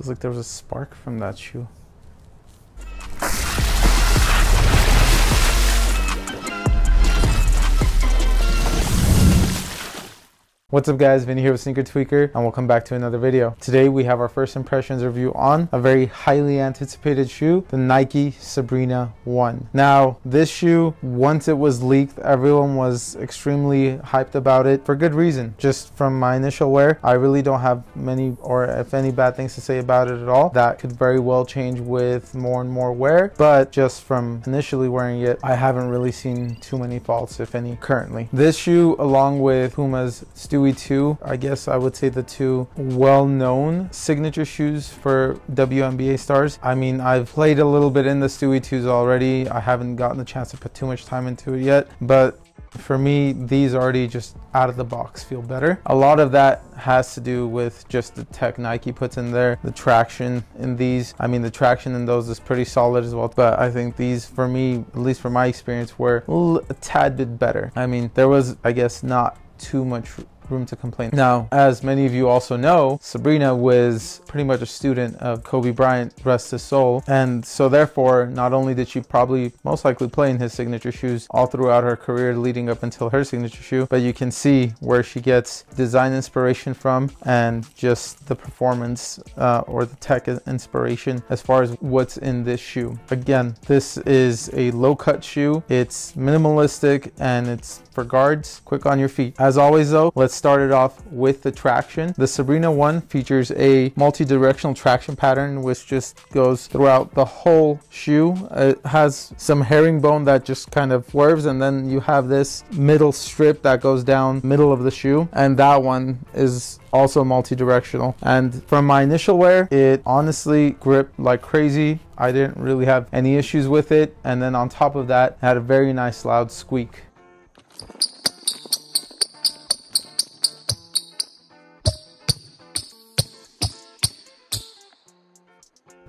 Feels like there was a spark from that shoe. What's up guys, Vinny here with SneakrTweakr and welcome back to another video. Today we have our first impressions review on a very highly anticipated shoe, the Nike Sabrina 1. Now this shoe, once it was leaked, everyone was extremely hyped about it for good reason. Just from my initial wear, I really don't have many or if any bad things to say about it at all. That could very well change with more and more wear, but just from initially wearing it, I haven't really seen too many faults, if any, currently. This shoe along with Puma's Stu Stewie 2, I guess I would say the two well-known signature shoes for WNBA stars. I mean, I've played a little bit in the Stewie 2s already. I haven't gotten the chance to put too much time into it yet, but for me, these already just out of the box feel better. A lot of that has to do with just the tech Nike puts in there, the traction in these. I mean, the traction in those is pretty solid as well, but I think these, for me, at least from my experience, were a tad bit better. I mean, there was, I guess, not too much room to complain. Now, as many of you also know, Sabrina was pretty much a student of Kobe Bryant, rest his soul. And so therefore, not only did she probably most likely play in his signature shoes all throughout her career leading up until her signature shoe, but you can see where she gets design inspiration from and just the performance uh, or the tech inspiration as far as what's in this shoe. Again, this is a low cut shoe. It's minimalistic and it's for guards, quick on your feet. As always though, let's start it off with the traction. The Sabrina 1 features a multi-directional traction pattern which just goes throughout the whole shoe. It has some herringbone that just kind of swerves and then you have this middle strip that goes down middle of the shoe and that one is also multi-directional and from my initial wear it honestly gripped like crazy I didn't really have any issues with it and then on top of that had a very nice loud squeak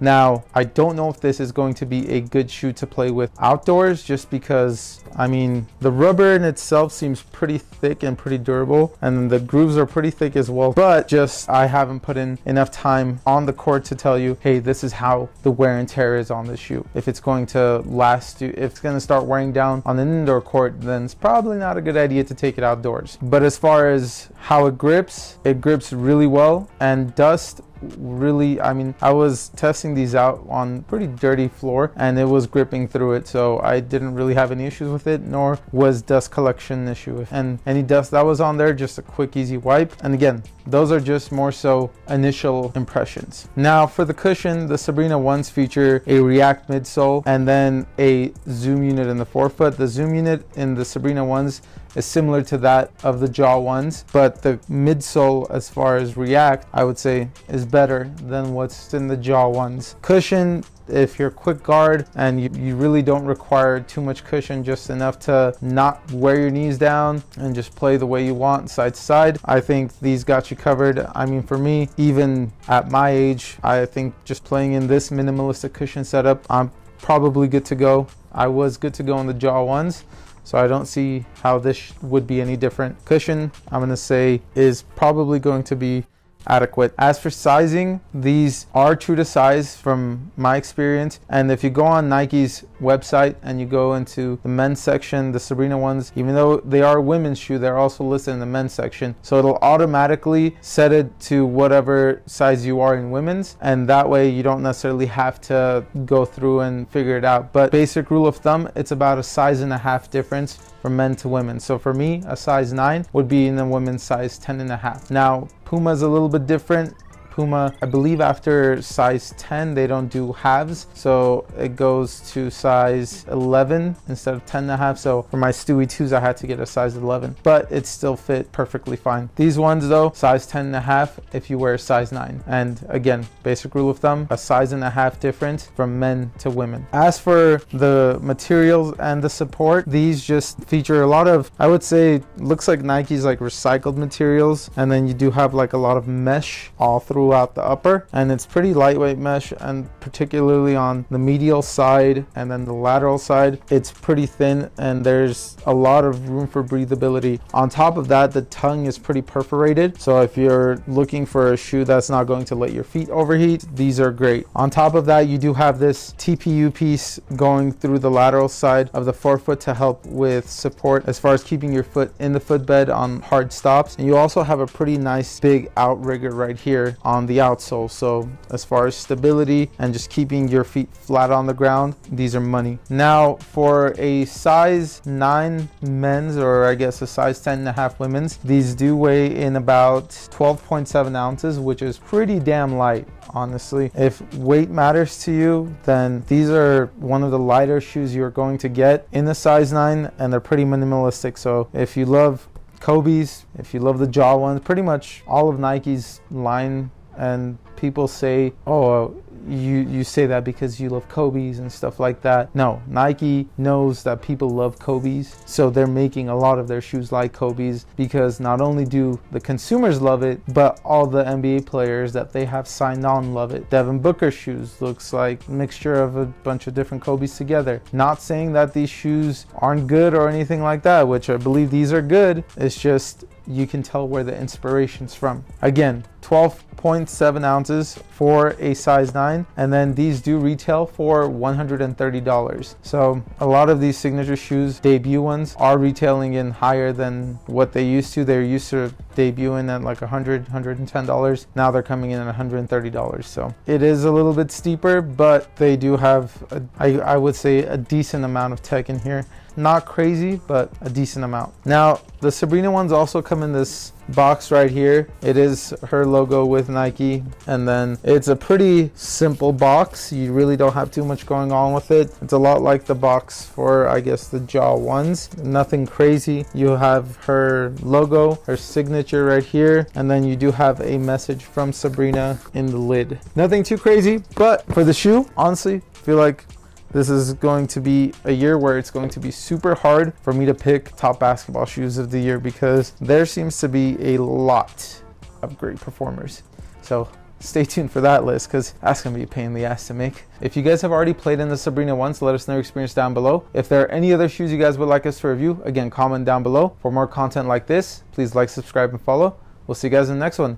Now, I don't know if this is going to be a good shoe to play with outdoors just because, I mean, the rubber in itself seems pretty thick and pretty durable and the grooves are pretty thick as well, but just I haven't put in enough time on the court to tell you, hey, this is how the wear and tear is on the shoe. If it's going to last if it's going to start wearing down on an indoor court, then it's probably not a good idea to take it outdoors. But as far as how it grips, it grips really well and dust really i mean i was testing these out on pretty dirty floor and it was gripping through it. So i didn't really have any issues with it nor was dust collection issue and any dust that was on there just a quick easy wipe. And again those are just more so initial impressions. Now for the cushion the sabrina ones feature a react midsole and then a zoom unit in the forefoot. The zoom unit in the sabrina ones is similar to that of the Ja ones, but the midsole as far as react, I would say is better than what's in the Ja ones. Cushion, if you're quick guard and you, you really don't require too much cushion, just enough to not wear your knees down and just play the way you want side to side, I think these got you covered. I mean, for me, even at my age, I think just playing in this minimalistic cushion setup, I'm probably good to go. I was good to go on the Ja ones. So I don't see how this would be any different. Cushion, I'm gonna say, is probably going to be adequate. As for sizing, these are true to size from my experience. And if you go on Nike's website and you go into the men's section, the Sabrina ones, even though they are women's shoe, they're also listed in the men's section. So it'll automatically set it to whatever size you are in women's. And that way you don't necessarily have to go through and figure it out. But basic rule of thumb, it's about a size and a half difference from men to women. So for me, a size 9 would be in a women's size 10 and a half. Now, Puma is a little bit different. Puma. I believe after size 10, they don't do halves. So it goes to size 11 instead of 10 and a half. So for my Stewie 2s, I had to get a size 11, but it still fit perfectly fine. These ones though, size 10 and a half if you wear size 9. And again, basic rule of thumb, a size and a half difference from men to women. As for the materials and the support, these just feature a lot of, I would say, looks like Nike's like recycled materials. And then you do have like a lot of mesh all through throughout the upper and it's pretty lightweight mesh and particularly on the medial side and then the lateral side it's pretty thin and there's a lot of room for breathability. On top of that the tongue is pretty perforated so if you're looking for a shoe that's not going to let your feet overheat these are great. On top of that you do have this TPU piece going through the lateral side of the forefoot to help with support as far as keeping your foot in the footbed on hard stops. And you also have a pretty nice big outrigger right here on the outsole so as far as stability and just keeping your feet flat on the ground these are money now for a size 9 men's or i guess a size 10 and a half women's these do weigh in about 12.7 ounces which is pretty damn light honestly. If weight matters to you, then these are one of the lighter shoes you're going to get in the size 9 and they're pretty minimalistic. So if you love Kobe's, if you love the Ja ones, pretty much all of Nike's line and people say, oh, uh, you you say that because you love Kobe's and stuff like that. No, Nike knows that people love Kobe's, so they're making a lot of their shoes like Kobe's because not only do the consumers love it, but all the NBA players that they have signed on love it. Devin Booker's shoes looks like a mixture of a bunch of different Kobe's together. Not saying that these shoes aren't good or anything like that, which I believe these are good. It's just you can tell where the inspiration's from. Again, 12.7 ounces for a size 9 and then these do retail for $130 so a lot of these signature shoes debut ones are retailing in higher than what they used to. They're used to debuting at like 100 $110 now they're coming in at $130 so it is a little bit steeper but they do have a, I, I would say a decent amount of tech in here not crazy, but a decent amount. Now, the Sabrina ones also come in this box right here. It is her logo with Nike. And then it's a pretty simple box. You really don't have too much going on with it. It's a lot like the box for, I guess, the Ja ones. Nothing crazy. You have her logo, her signature right here. And then you do have a message from Sabrina in the lid. Nothing too crazy, but for the shoe, honestly, feel like this is going to be a year where it's going to be super hard for me to pick top basketball shoes of the year because there seems to be a lot of great performers. So stay tuned for that list because that's going to be a pain in the ass to make. If you guys have already played in the Sabrina ones, let us know your experience down below. If there are any other shoes you guys would like us to review, again, comment down below. For more content like this, please like, subscribe, and follow. We'll see you guys in the next one.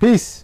Peace!